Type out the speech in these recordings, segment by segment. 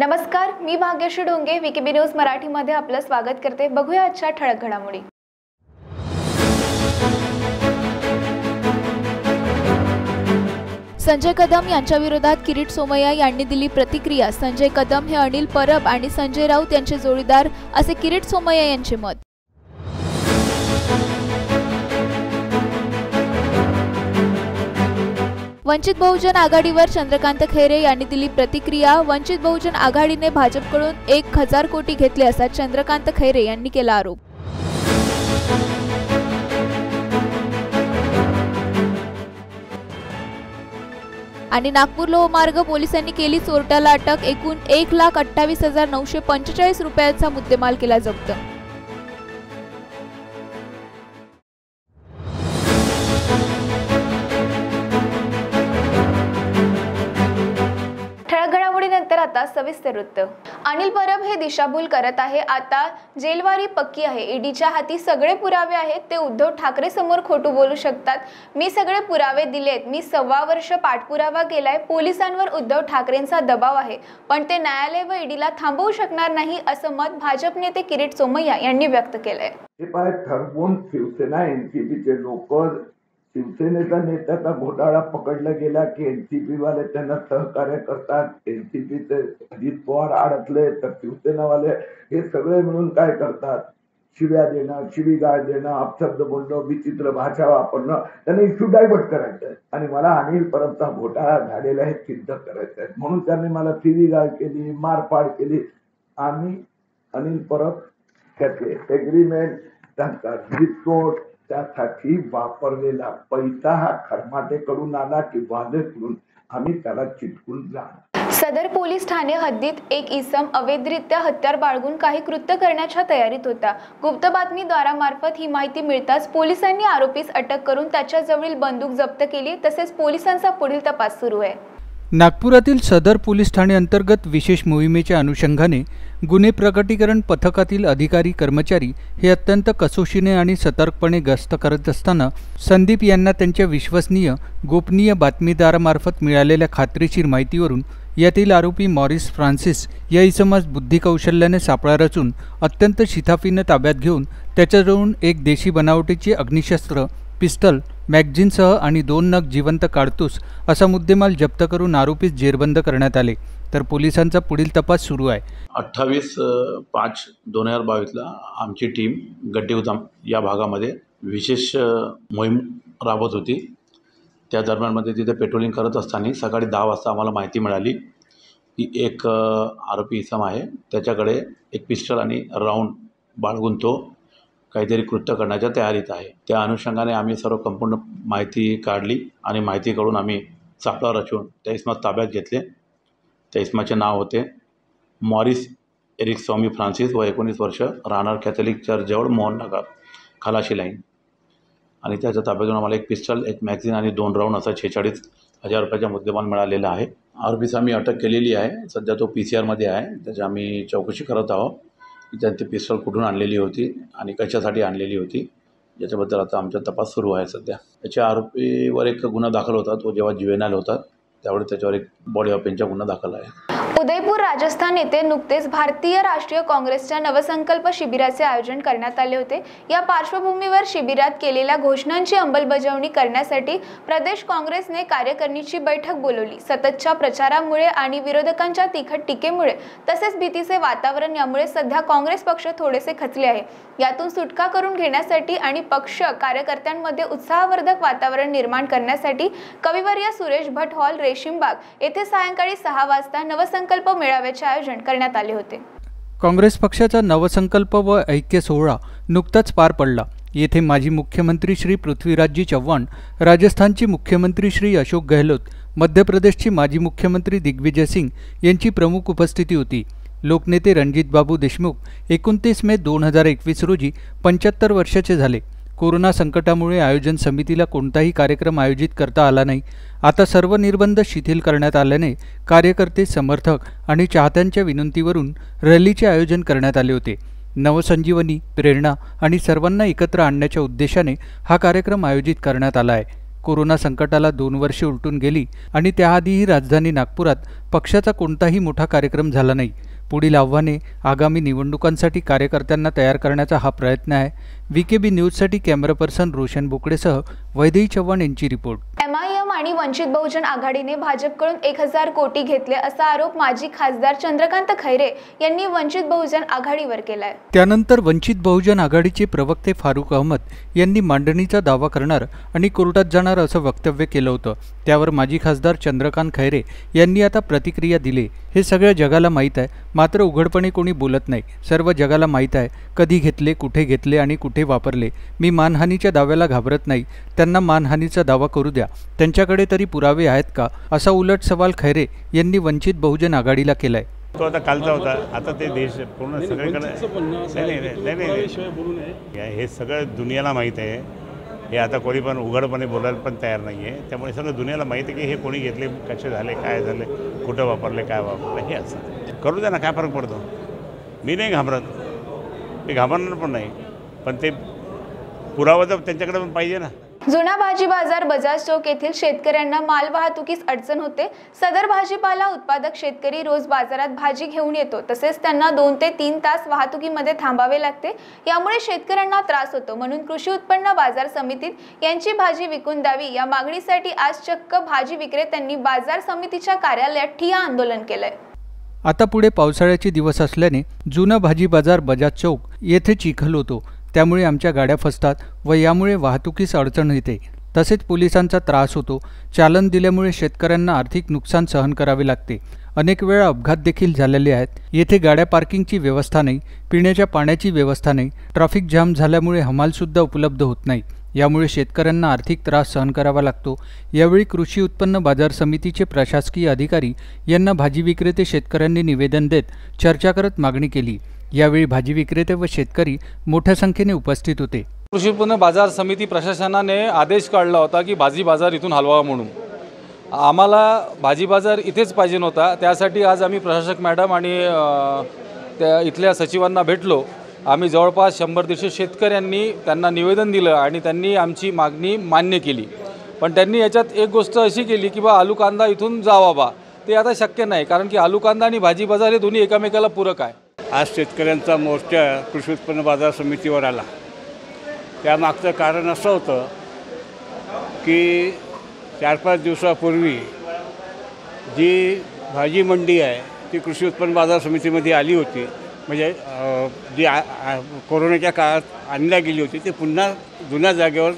नमस्कार मी भाग्यश्री डोंगे विकीबी न्यूज मराठीमध्ये आपलं स्वागत करते. बघूया आजच्या ठळक घडामोडी. संजय कदम यांच्या विरोधात किरीट सोमय्या यांनी दिली प्रतिक्रिया. संजय कदम हे अनिल परब आणि संजय राऊत यांचे जोडीदार असे किरीट सोमय्या यांचे मत. वंचित बहुजन आघाडीवर चंद्रकांत खैरे यांनी दिली प्रतिक्रिया. वंचित बहुजन आघाडीने भाजपकडून एक हजार कोटी घेतले असा चंद्रकांत खैरे यांनी केला आरोप. आणि नागपूर लोहमार्ग पोलिसांनी केली चोरट्याला अटक. एकूण एक लाख अठ्ठावीस हजार नऊशे पंचेचाळीस रुपयाचा मुद्देमाल केला जप्त. सविस्तर वृत्त. अनिल परब हे दिशाभूल करत आहे. आता जेलवारी पक्की आहे. ईडीच्या हाती सगळे पुरावे आहेत. ते उद्धव ठाकरे समोर खोटू बोलू शकतात. मी सगळे पुरावे दिलेत मी सव्वा वर्ष पाठपुरावा केलाय. पोलिसांवर उद्धव ठाकरेंचा दबाव आहे. पण ते न्यायालय व ईडीला थांबवू शकणार नाही असं मत भाजप नेते किरीट सोमय्या यांनी व्यक्त केलंय. हे पाय ठरवून शिवसेना एनसीपीचे लोक. शिवसेनेचा नेत्याचा घोटाळा पकडला गेला की एनसीपी वाले त्यांना सहकार्य करतात. एनसीपीचे अजित पवार अडकले तर शिवसेनावाले हे सगळे मिळून काय करतात? शिव्या देणं शिवीगाळ देणं अपशब्द बोलणं विचित्र भाषा वापरणं त्यांना इश्यू डायव्हर्ट करायचं आहे. आणि मला अनिल परबचा घोटाळा झालेला आहे सिद्ध करायचा आहे. म्हणून त्यांनी मला शिवीगाळ केली मारपाड केली. आम्ही अनिल परब त्याचे एग्रीमेंट त्यांचा रिपोर्ट त्यासाठी वापरलेला पैसा हा खरमाटेकडून आला की वादेकडून आम्ही त्याला चिटकून जाणार. सदर पोलीस ठाणे हद्दीत एक इसम अवैधरित्या हत्यार बाळगून काही कृत्य करण्याच्या तयारीत होता. गुप्त बातमीद्वारामार्फत ही माहिती मिळताच पोलिसांनी आरोपीस अटक करून त्याच्याजवळील बंदूक जप्त केली. तसेच पोलिसांचा पुढील तपास सुरू आहे. नागपुरातील सदर पोलीस ठाणे अंतर्गत विशेष मोहिमेच्या अनुषंगाने गुन्हे प्रकटीकरण पथकातील अधिकारी कर्मचारी हे अत्यंत कसोशीने आणि सतर्कपणे गस्त करत असताना संदीप यांना त्यांच्या विश्वसनीय गोपनीय बातमीदारामार्फत मिळालेल्या खात्रीशीर माहितीवरून यातील आरोपी मॉरिस फ्रान्सिस या इसमास बुद्धिकौशल्याने सापळा रचून अत्यंत शिथाफीनं ताब्यात घेऊन त्याच्याजवळून एक देशी बनावटीची अग्निशस्त्र पिस्टल मॅगझिनसह आणि दोन नग जिवंत काडतूस असा मुद्देमाल जप्त करून आरोपीस जेरबंद करण्यात आले. तर पोलिसांचा पुढील तपास सुरू आहे. अठ्ठावीस पाच दोन हजार बावीसला आमची टीम गड्डेउदाम या भागामध्ये विशेष मोहीम राबवत होती. त्या दरम्यानमध्ये तिथे पेट्रोलिंग करत असताना सकाळी दहा वाजता आम्हाला माहिती मिळाली की एक आरोपी इसम आहे. त्याच्याकडे एक पिस्टल आणि राऊंड बाळगून तो काहीतरी कृत्य करण्याच्या तयारीत आहे. त्या अनुषंगाने आम्ही सर्व संपूर्ण माहिती काढली आणि माहिती काढून आम्ही सापळा रचून त्या इस्मात ताब्यात घेतले. त्या इस्माचे नाव होते मॉरिस एरिक स्वामी फ्रान्सिस व एकोणीस वर्ष राहणार कॅथलिक चर्चजवळ मोहननगर खलाशी लाईन. आणि त्याच्या ताब्यातून आम्हाला एक पिस्टल एक मॅगझिन आणि दोन राऊंड असा छेचाळीस हजार रुपयाचा मुद्देमाल मिळालेला आहे. आरोपीस आम्ही अटक केलेली आहे. सध्या तो पी सी आरमध्ये आहे. त्याची आम्ही चौकशी करत आहोत. त्यांनी ती पिस्टल कुठून आणलेली होती आणि कशासाठी आणलेली होती याच्याबद्दल आता आमचा तपास सुरू आहे सध्या. त्याच्या आरोपीवर एक गुन्हा दाखल होता तो जेव्हा जुवेनाल होता त्यावेळी त्याच्यावर एक बॉडी ऑफेन्सचा गुन्हा दाखल आहे. उदयपूर राजस्थान येथे नुकतेच भारतीय राष्ट्रीय काँग्रेसच्या नवसंकल्प शिबिराचे आयोजन करण्यात आले होते. या पार्श्वभूमीवर शिबिरात केलेल्या घोषणांची अंमलबजावणी करण्यासाठी प्रदेश काँग्रेसने कार्यकारिणीची बैठक बोलवली. सततच्या प्रचारामुळे आणि विरोधकांच्या तिखट टीकेमुळे तसेच भीतीचे वातावरण यामुळे सध्या काँग्रेस पक्ष थोडेसे खचले आहे. यातून सुटका करून घेण्यासाठी आणि पक्ष कार्यकर्त्यांमध्ये उत्साहवर्धक वातावरण निर्माण करण्यासाठी कविवर्य सुरेश भट हॉल रेशीमबाग येथे सायंकाळी सहा वाजता नवसंकल्प मेळाव्याचे आयोजन करण्यात आले होते. काँग्रेस पक्षाचा नवसंकल्प व ऐक्य सोहळा नुकताच पार पडला. येथे माजी मुख्यमंत्री श्री पृथ्वीराजजी चव्हाण राजस्थानचे मुख्यमंत्री श्री अशोक गहलोत मध्य प्रदेशचे माजी मुख्यमंत्री दिग्विजय सिंग यांची प्रमुख उपस्थिती होती. लोकनेते रणजितबाबू देशमुख एकोणतीस मे दोन हजार एकवीस रोजी पंच्याहत्तर वर्षाचे झाले. कोरोना संकटामुळे आयोजन समितीला कोणताही कार्यक्रम आयोजित करता आला नाही. आता सर्व निर्बंध शिथिल करण्यात आल्याने कार्यकर्ते समर्थक आणि चाहत्यांच्या विनंतीवरून रॅलीचे आयोजन करण्यात आले होते. नवसंजीवनी प्रेरणा आणि सर्वांना एकत्र आणण्याच्या उद्देशाने हा कार्यक्रम आयोजित करण्यात आला आहे. कोरोना संकटाला दोन वर्षे उलटून गेली आणि त्याआधीही राजधानी नागपुरात पक्षाचा कोणताही मोठा कार्यक्रम झाला नाही. पुढील आव्हाने आगामी निवडणुकांसाठी कार्यकर्त्यांना तयार करण्याचा हा प्रयत्न आहे. व्ही के बी न्यूजसाठी कॅमेरा पर्सन रोशन बोकडेसह वैदेही चव्हाण यांची रिपोर्ट. आणि वंचित बहुजन आघाडीने भाजपकडून एक हजार कोटी घेतले असा आरोप माजी खासदार चंद्रकांत खैरे यांनी वंचित बहुजन आघाडीवर केलाय. त्यानंतर वंचित बहुजन आघाडीचे प्रवक्ते फारुख अहमद यांनी मांडणीचा दावा करणार आणि कोर्टात जाणार असं वक्तव्य केलं होतं. त्यावर माजी खासदार चंद्रकांत खैरे यांनी आता प्रतिक्रिया दिली. हे सगळ्या जगाला माहीत आहे. मात्र उघडपणे कोणी बोलत नाही. सर्व जगाला माहीत आहे. कधी घेतले कुठे घेतले आणि कुठे वापरले. मी मानहानीच्या दाव्याला घाबरत नाही. त्यांना मानहानीचा दावा करू द्या. त्यांच्या त्यांच्याकडे तरी पुरावे आहेत का? असा उलट सवाल खैरे यांनी वंचित बहुजन आघाडीला केलाय. तो आता कालचा होता. आता ते देश पूर्ण सगळीकडे नाही नाही नाही नाही नाही हे सगळं दुनियाला माहीत आहे. हे आता कोणी पण उघडपणे बोलायला पण तयार नाही आहे. त्यामुळे सगळं दुनियाला माहिती आहे की हे कोणी घेतले कसे झाले काय झाले कुठं वापरले काय वापरले हे असं. करू द्या ना काय फरक पडतो? मी नाही घाबरत. मी घाबरणार पण नाही. पण ते पुरावा तर त्यांच्याकडे पण पाहिजे ना. जुना भाजी बाजार बजाज चौक येथील शेतकऱ्यांना माल वाहतुकीस अडचण होते. सदर भाजीपाला उत्पादक शेतकरी रोज बाजारात भाजी घेऊन येतो. तसेच त्यांना दोन ते तीन तास वाहतुकीमध्ये थांबावे लागते. यामुळे शेतकऱ्यांना त्रास होतो. म्हणून कृषी उत्पन्न बाजार समितीत यांची भाजी विकून द्यावी. या मागणीसाठी आज चक्क भाजी विक्रेत्यांनी बाजार समितीच्या कार्यालयात ठिया आंदोलन केलंय. आता पुढे पावसाळ्याचे दिवस असल्याने जुना भाजी बाजार बजाज चौक येथे चिखल होतो. त्यामुळे आमच्या गाड्या फसतात व यामुळे वाहतुकीस अडचण येते. तसेच पोलिसांचा त्रास होतो. चालन दिल्यामुळे शेतकऱ्यांना आर्थिक नुकसान सहन करावे लागते. अनेक वेळा अपघात देखील झालेले आहेत. येथे गाड्या पार्किंगची व्यवस्था नाही. पिण्याच्या पाण्याची व्यवस्था नाही. ट्रॅफिक जाम झाल्यामुळे हमालसुद्धा उपलब्ध होत नाही. यामुळे शेतकऱ्यांना आर्थिक त्रास सहन करावा लागतो. यावेळी कृषी उत्पन्न बाजार समितीचे प्रशासकीय अधिकारी यांना भाजी विक्रेते शेतकऱ्यांनी निवेदन देत चर्चा करत मागणी केली. यावेळी भाजी विक्रेते व शेतकरी मोठ्या संख्येने उपस्थित होते. कृषी उत्पन्न बाजार समिती प्रशासनाने आदेश काढला होता की भाजी बाजार इथून हलवा म्हणून. आम्हाला भाजी बाजार इथेच पाहिजे नव्हता त्यासाठी आज आम्ही प्रशासक मॅडम आणि त्या इथल्या सचिवांना भेटलो. आम्ही जवळपास शंभर दीडशे शेतकऱ्यांनी त्यांना निवेदन दिलं आणि त्यांनी आमची मागणी मान्य केली. पण त्यांनी याच्यात एक गोष्ट अशी केली की बा आलू कांदा इथून जावा बा. ते आता शक्य नाही कारण की आलू कांदा आणि भाजी बाजार हे दोन्ही एकमेकाला पूरक आहे. आज शेतकऱ्यांचा मोर्चा कृषी उत्पन्न बाजार समितीवर आला. त्यामागचं कारण असं होतं की चार पाच दिवसापूर्वी जी भाजी मंडी आहे ती कृषी उत्पन्न बाजार समितीमध्ये आली होती. म्हणजे जी आ आ- कोरोनाच्या काळात आणल्या गेली होती ते पुन्हा जुन्या जागेवर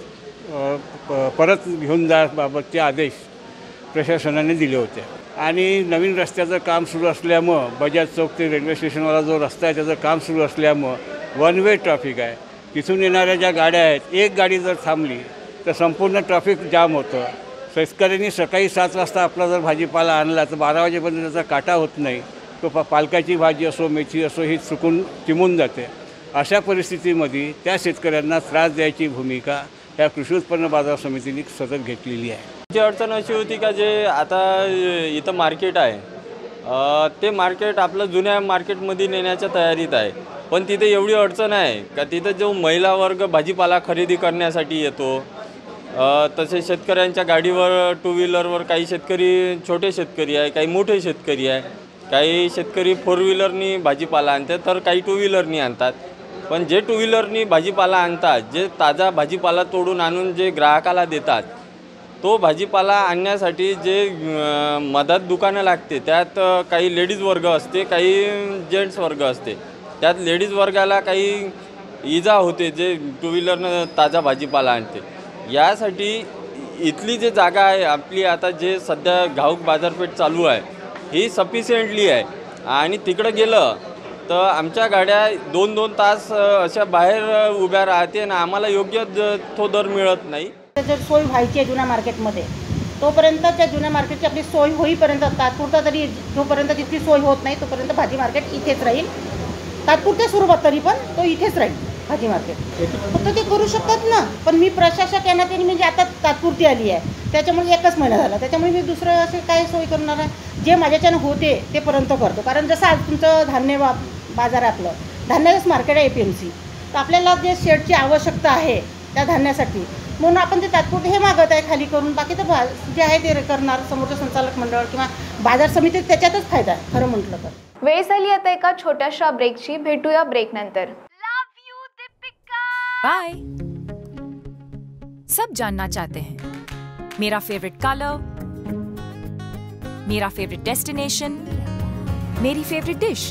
प- परत घेऊन जाण्याबाबतचे आदेश प्रशासनाने दिले होते. आणि नवीन रस्त्याचं काम सुरू असल्यामुळं बजाज चौक ते रेल्वे स्टेशनवाला जो रस्ता आहे त्याचं काम सुरू असल्यामुळं वन वे ट्रॅफिक आहे. तिथून येणाऱ्या ज्या गाड्या आहेत एक गाडी जर थांबली तर संपूर्ण ट्रॅफिक जाम होतं. शेतकऱ्यांनी सकाळी सात वाजता आपला जर भाजीपाला आणला तर बारा वाजेपर्यंत त्याचा काटा होत नाही. तो पा पालकाची भाजी असो मेथी असो ही चुकून चिमून जाते. अशा परिस्थितीमध्ये त्या शेतकऱ्यांना त्रास द्यायची भूमिका या कृषी उत्पन्न बाजार समितीने सतत घेतलेली आहे. जी अडचण अशी होती का जे आता इथं मार्केट आहे ते मार्केट आपलं जुन्या मार्केटमध्ये नेण्याच्या तयारीत आहे. पण तिथे एवढी अडचण आहे का तिथं जो महिला वर्ग भाजीपाला खरेदी करण्यासाठी येतो तसेच शेतकऱ्यांच्या गाडीवर टू व्हीलरवर काही शेतकरी छोटे शेतकरी आहे काही मोठे शेतकरी आहे काही शेतकरी फोर व्हीलरनी भाजीपाला आणतात तर काही टू व्हीलरनी आणतात. पण जे टू व्हीलरनी भाजीपाला आणतात जे ताजा भाजीपाला तोडून आणून जे ग्राहकाला देतात तो भाजीपाला आणण्यासाठी जे मधात दुकानं लागते त्यात काही लेडीज वर्ग असते काही जेंट्स वर्ग असते. त्यात लेडीज वर्गाला काही इजा होते जे टू व्हीलरनं ताजा भाजीपाला आणते. यासाठी इथली जे जागा आहे आपली आता जे सध्या घाऊक बाजारपेठ चालू आहे ही सफिशियंटली आहे. आणि तिकडं गेलं तर आमच्या गाड्या दोन दोन तास अशा बाहेर उभ्या राहते आणि आम्हाला योग्य द- तो दर मिळत नाही. जर सोय व्हायची आहे जुन्या मार्केटमध्ये तोपर्यंत त्या जुन्या मार्केटची आपली सोय होईपर्यंत तात्पुरता तरी जोपर्यंत तिथली सोय होत नाही तोपर्यंत भाजी मार्केट इथेच राहील. तात्पुरत्या स्वरूपात तरी पण तो इथेच राहील भाजी मार्केट. फक्त ते करू शकतात ना पण मी प्रशासक यांना त्यांनी म्हणजे आता तात्पुरती आली आहे. त्याच्यामुळे एकच महिना झाला. त्याच्यामुळे मी दुसरं असे काय सोय करणार आहे? जे माझ्याच्यानं होते ते पर्यंत करतो. कारण जसं आज तुमचं धान्य बा बाजार आहे आपलं. धान्याचंच मार्केट आहे ए पी एम सी तर आपल्याला जे शेडची आवश्यकता आहे त्या धान्यासाठी म्हणून आपण ते तात्पुरते हे मागत आहे खाली करून. बाकी भा जे आहे ते करणार समोरचं संचालक मंडळ किंवा बाज़ार समिती त्याच्यातच फ़ायदा आहे खरं म्हटलं तर. वेळ झाली आता एका छोट्याशा ब्रेकची भेटूया ब्रेक नंतर. बाय सब जानना चाहते हैं। मेरा फेवरेट कलर मेरा फेवरेट डेस्टिनेशन मेरी फेवरेट डिश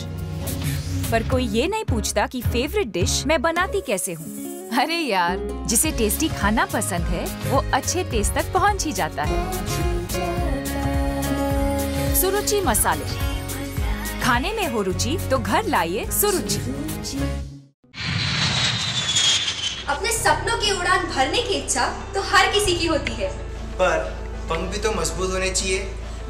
पर कोई ये नहीं पूछता कि फेवरेट डिश मैं बनाती कैसे हूँ। अरे यार जिसे टेस्टी खाना पसंद है वो अच्छे टेस्ट तक पहुँच ही जाता है। सुरुचि मसाले। खाने में हो रुचि तो घर लाइए सुरुचि। अपने सपनों की उड़ान भरने की इच्छा तो हर किसी की होती है। पर पंख भी तो मज़बूत होने चाहिए।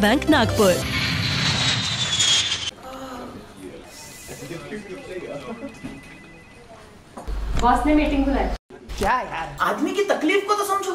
bank Nagpur boss ने मीटिंग बुलाई। क्या यार? आदमी की तकलीफ़ को तो समझो।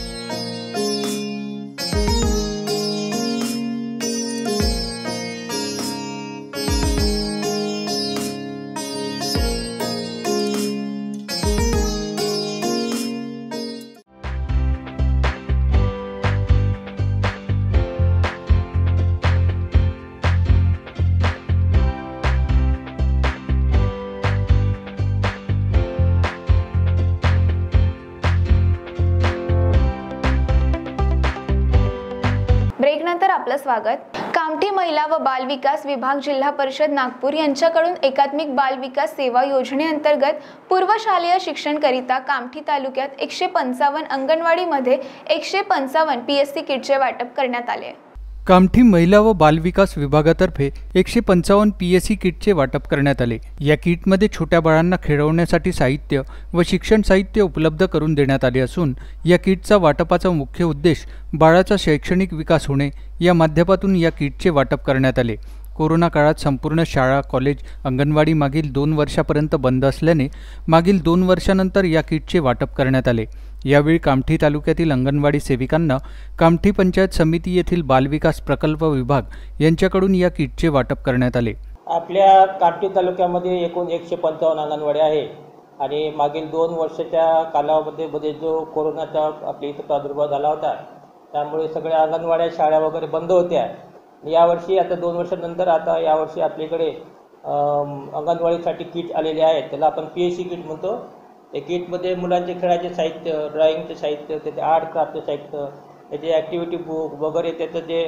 स्वागत. कामठी महिला व बाल विकास विभाग जिल्हा परिषद नागपूर यांच्याकडून एकात्मिक बाल विकास सेवा योजनेअंतर्गत पूर्वशालेय शिक्षणकरिता कामठी तालुक्यात एकशे पंचावन्न अंगणवाडीमध्ये एकशे पंचावन्न पी एस सी किटचे वाटप करण्यात आले. कामठी महिला व बालविकास विभागातर्फे एकशे पंचावन्न पी एस सी किटचे वाटप करण्यात आले. या किटमध्ये छोट्या बाळांना खेळवण्यासाठी साहित्य व शिक्षण साहित्य उपलब्ध करून देण्यात आले असून या किटचा वाटपाचा मुख्य उद्देश बाळाचा शैक्षणिक विकास होणे या माध्यमातून या किटचे वाटप करण्यात आले. कोरोना काळात संपूर्ण शाळा कॉलेज अंगणवाडी मागील दोन वर्षापर्यंत बंद असल्याने मागील दोन वर्षानंतर या किटचे वाटप करण्यात आले. यावेळी कामठी तालुक्यातील अंगणवाडी सेविकांना कामठी पंचायत समिती येथील बालविकास प्रकल्प विभाग यांच्याकडून या किटचे वाटप करण्यात आले. आपल्या कामठी तालुक्यामध्ये एकूण एकशे पंचावन्न अंगणवाडी आहे आणि मागील दोन वर्षाच्या कालावधीमध्ये जो कोरोनाचा आपल्या इथं प्रादुर्भाव झाला होता त्यामुळे सगळ्या अंगणवाड्या शाळा वगैरे बंद होत्या. यावर्षी आता दोन वर्षानंतर आता यावर्षी आपल्याकडे अंगणवाडीसाठी किट आलेले आहेत. त्याला आपण पी एस सी किट म्हणतो. त्या किटमध्ये मुलांचे खेळाचे साहित्य ड्रॉइंगचे साहित्य त्याचे आर्ट क्राफ्टचे साहित्य त्याचे ॲक्टिव्हिटी बुक वगैरे त्याचं जे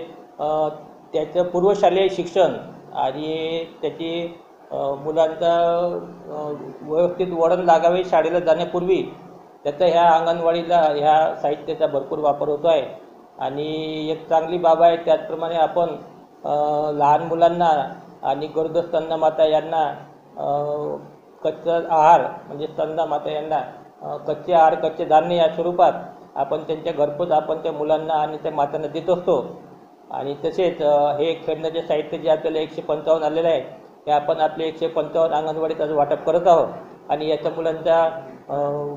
त्याचं पूर्वशालेय शिक्षण आणि त्याची मुलांचा व्यवस्थित वळण लागावे शाळेला जाण्यापूर्वी त्याचा ह्या अंगणवाडीला ह्या साहित्याचा भरपूर वापर होतो आहे. आणि एक चांगली बाब आहे त्याचप्रमाणे आपण लहान मुलांना आणि गरोदर माता यांना कच्चा आहार म्हणजे स्तनदा माता यांना कच्चे आहार कच्चे धान्य या स्वरूपात आपण त्यांच्या घरपोच आपण त्या मुलांना आणि त्या मातांना देत असतो. आणि तसेच हे खेळण्याचे साहित्य जे आपल्याला एकशे पंचावन्न आलेलं आहे ते आपण आपले एकशे पंचावन्न अंगणवाडीत आज वाटप करत आहोत. आणि याच्या मुलांच्या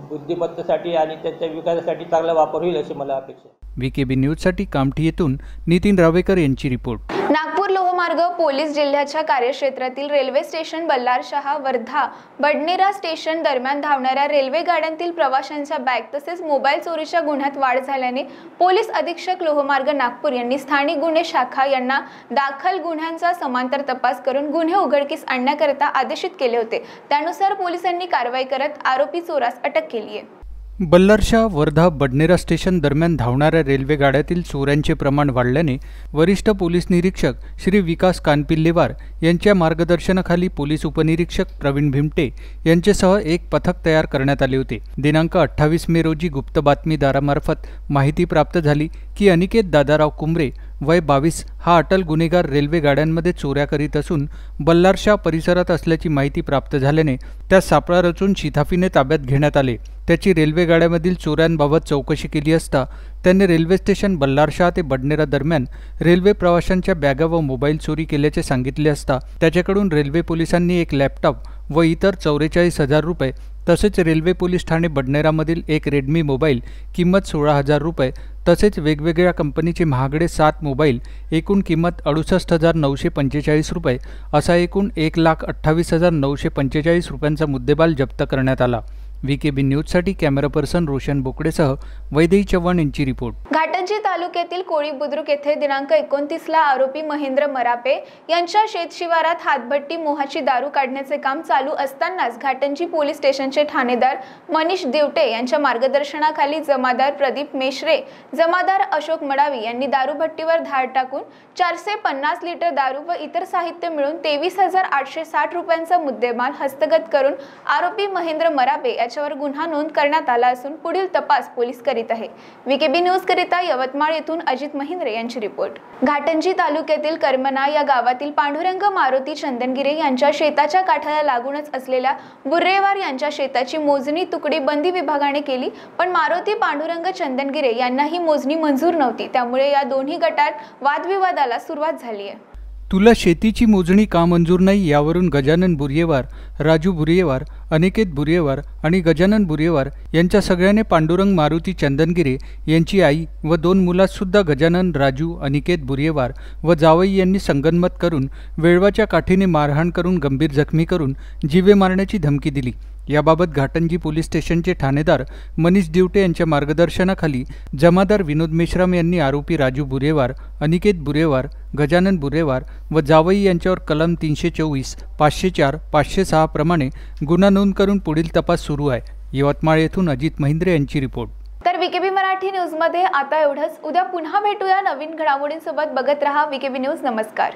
बुद्धिमत्तेसाठी आणि त्यांच्या विकासासाठी चांगला वापर होईल अशी मला अपेक्षा व्ही के बी न्यूजसाठी कामठी येथून नितीन रावेकर यांची रिपोर्ट. नागपूर लोहमार्ग पोलीस जिल्ह्याच्या कार्यक्षेत्रातील railway station Ballarshah Wardha Badnera station दरम्यान धावणाऱ्या रेल्वे गाड्यांतील प्रवाशांच्या बॅग तसेच मोबाईल चोरीच्या गुन्ह्यात वाढ झाल्याने पोलीस अधीक्षक लोहमार्ग नागपूर यांनी स्थानिक गुन्हे शाखा यांना दाखल गुन्ह्यांचा समांतर तपास करून गुन्हे उघडकीस आणण्याकरिता आदेशित केले होते. त्यानुसार पोलिसांनी कारवाई करत आरोपी चोरास अटक केली आहे बल्लरशा वर्धा बडनेरा स्टेशन दरम्यान धावणाऱ्या रेल्वे गाड्यातील चोऱ्यांचे प्रमाण वाढल्याने वरिष्ठ पोलीस निरीक्षक श्री विकास कानपिल्लेवार यांच्या मार्गदर्शनाखाली पोलीस उपनिरीक्षक प्रवीण भिमटे यांच्यासह एक पथक तयार करण्यात आले होते. दिनांक अठ्ठावीस मे रोजी गुप्त बातमीदारामार्फत माहिती प्राप्त झाली की अनिकेत दादाराव कुंबरे वय बावीस हा अटल गुन्हेगार रेल्वे गाड्यांमध्ये चोऱ्या करीत असून बल्लारशा परिसरात असल्याची माहिती प्राप्त झाल्याने त्यास सापळा रचून शिथाफीने ताब्यात घेण्यात आले. त्याची रेल्वे गाड्यामधील चोऱ्यांबाबत चौकशी केली असता त्यांनी रेल्वे स्टेशन बल्लारशाह ते बडनेरा दरम्यान रेल्वे प्रवाशांच्या बॅगा व मोबाईल चोरी केल्याचे सांगितले असता त्याच्याकडून रेल्वे पोलिसांनी एक लॅपटॉप व इतर चौवेचाळीस हजार रुपये तसेच रेल्वे पोलीस ठाणे बडनेरामधील एक रेडमी मोबाईल किंमत सोळा हजार रुपये तसेच वेगवेगळ्या कंपनीचे महागडे सात मोबाईल एकूण किंमत अडुसष्ट हजार नऊशे पंचेचाळीस रुपये असा एकूण एक लाख अठ्ठावीस हजार नऊशे पंचेचाळीस रुपयांचा मुद्देबाल जप्त करण्यात आला. व्ही के बी न्यूजसाठी कॅमेरा पर्सन रोशन बोकडेसह वैदेही चव्हाण यांची रिपोर्ट. घाटंजी तालुक्यातील कोळी बुद्रुक येथे दिनांक एकोणतीसला आरोपी महेंद्र मरापे यांच्या शेतशिवारात हातभट्टी मोहाची दारू काढण्याचे काम चालू असतानाच घाटंजी पोलीस स्टेशनचे ठाणेदार मनीष दिवटे यांच्या मार्गदर्शनाखाली जमादार प्रदीप मेश्रे जमादार अशोक मडावी यांनी दारूभट्टीवर धाड टाकून चारशे पन्नास लिटर दारू व इतर साहित्य मिळून तेवीस हजार आठशे साठ रुपयांचा मुद्देमाल हस्तगत करून आरोपी महेंद्र मरापे याच्यावर गुन्हा नोंद करण्यात आला असून पुढील तपास पोलीस करीत आहे. विकेबी न्यूज करिता यवतमाळ येथून अजित महिंद्रे यांची रिपोर्ट. घाटंजी तालुक्यातील करमना या गावातील पांडुरंग मारुती चंदनगिरे यांच्या शेताच्या काठाला लागूनच असलेल्या बुर्रेवार यांच्या शेताची मोजणी तुकडी बंदी विभागाने केली पण मारुती पांडुरंग चंदनगिरे यांना ही मोजणी मंजूर नव्हती. त्यामुळे या दोन्ही गटात वादविवादाला सुरुवात झाली आहे. तुला शेतीची मोजणी का मंजूर नाही यावरून गजानन बुर्येवार राजू बुर्येवार अनिकेत बुरेवार आणि गजानन बुरेवार यांच्या सगळ्याने पांडुरंग मारुती चंदनगिरे यांची आई व दोन मुलांसुद्धा गजानन राजू अनिकेत बुरेवार व जावई यांनी संगनमत करून वेळवाच्या काठीने मारहाण करून गंभीर जखमी करून जीवे मारण्याची धमकी दिली. याबाबत घाटंजी पोलीस स्टेशनचे ठाणेदार मनीष दिवटे यांच्या मार्गदर्शनाखाली जमादार विनोद मेश्राम यांनी आरोपी राजू बुरेवार अनिकेत बुरेवार गजानन बुरेवार व जावई यांच्यावर कलम तीनशे चोवीस पाचशे चार पाचशे सहाप्रमाणे गुन्हा नोंद करून पुढील तपास सुरू आहे. यवतमाळ येथून अजित महिंद्रे यांची रिपोर्ट. तर विकेबी मराठी न्यूजमध्ये आता एवढंच. उद्या पुन्हा भेटूया नवीन घडामोडींसोबत. बघत रहा विकेबी न्यूज. नमस्कार.